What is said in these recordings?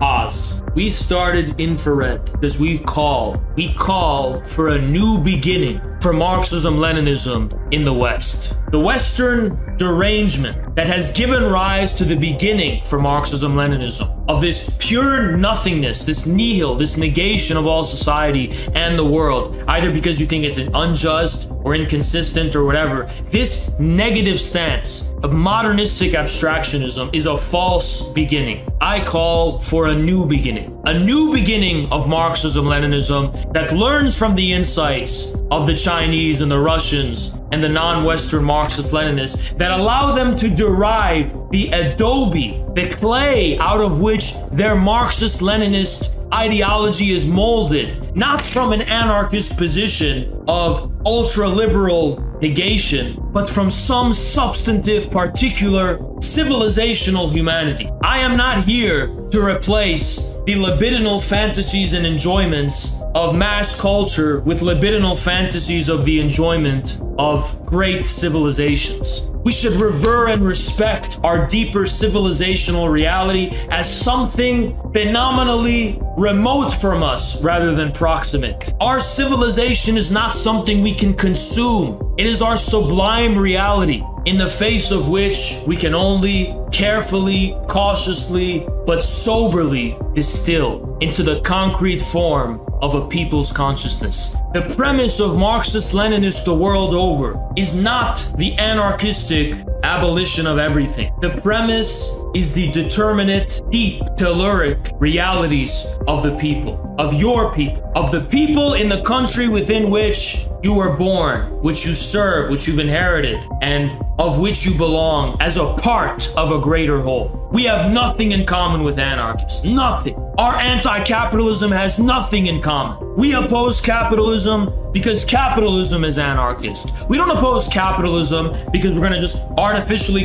Oz. We started infrared because we call, we call for a new beginning for Marxism Leninism in the West. The Western derangement that has given rise to the beginning for Marxism Leninism of this pure nothingness, this nihil, this negation of all society and the world, either because you think it's unjust or inconsistent or whatever. This negative stance of modernistic abstractionism is a false beginning. I call for a new beginning, a new beginning of Marxism Leninism that learns from the insights of the Chinese and the Russians and the Marxist-Leninists that allow them to derive the adobe, the clay out of which their Marxist-Leninist ideology is molded, not from an anarchist position of ultra-liberal negation, but from some substantive, particular civilizational humanity. I am not here to replace the libidinal fantasies and enjoyments of mass culture with libidinal fantasies of the enjoyment of great civilizations. We should revere and respect our deeper civilizational reality as something phenomenally remote from us rather than proximate. Our civilization is not something we can consume. It is our sublime reality in the face of which we can only carefully, cautiously, but soberly distill into the concrete form of a people's consciousness. The premise of Marxist-Leninists the world over is not the anarchistic abolition of everything. The premise is the determinate, deep, telluric realities of the people, of your people, of the people in the country within which you were born, which you serve, which you've inherited, and of which you belong as a part of a greater whole. We have nothing in common with anarchists. Nothing. Our anti-capitalism has nothing in common. We oppose capitalism because capitalism is anarchist. We don't oppose capitalism because we're gonna just artificially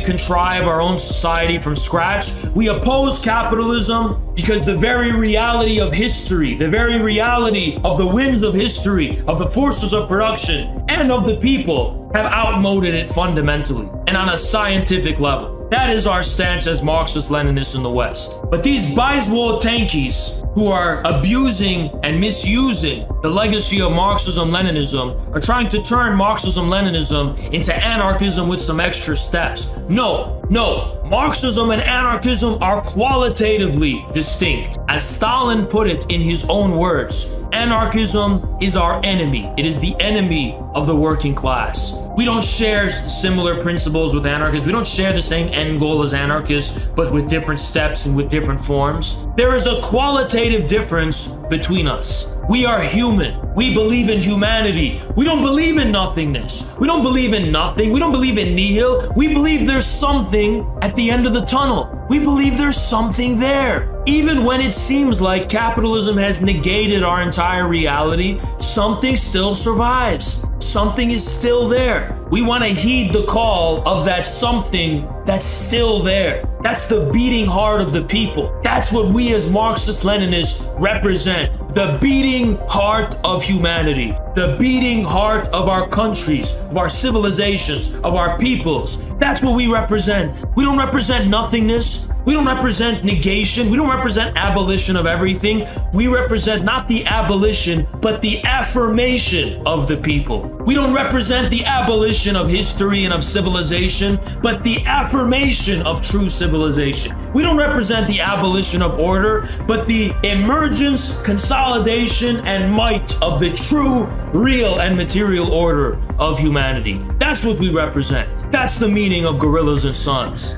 contrive our own society from scratch. We oppose capitalism because the very reality of history, the very reality of the winds of history, of the forces of production, and of the people have outmoded it fundamentally and on a scientific level. That is our stance as Marxist-Leninists in the West. But these Baiswo tankies who are abusing and misusing the legacy of Marxism-Leninism are trying to turn Marxism-Leninism into anarchism with some extra steps. No, no. Marxism and anarchism are qualitatively distinct. As Stalin put it in his own words, anarchism is our enemy. It is the enemy of the working class. We don't share similar principles with anarchists. We don't share the same end goal as anarchists, but with different steps and with different forms. There is a qualitative difference between us. We are human. We believe in humanity. We don't believe in nothingness. We don't believe in nothing. We don't believe in nihil. We believe there's something at the end of the tunnel. We believe there's something there. Even when it seems like capitalism has negated our entire reality, something still survives. Something is still there. We want to heed the call of that something that's still there. That's the beating heart of the people. That's what we as Marxist Leninists represent. The beating heart of humanity. The beating heart of our countries, of our civilizations, of our peoples. That's what we represent. We don't represent nothingness. We don't represent negation. We don't represent abolition of everything. We represent not the abolition, but the affirmation of the people. We don't represent the abolition of history and of civilization, but the affirmation of true civilization. We don't represent the abolition of order, but the emergence, consolidation, and might of the true, real, and material order of humanity. That's what we represent. That's the meaning of Gorillas and Suns.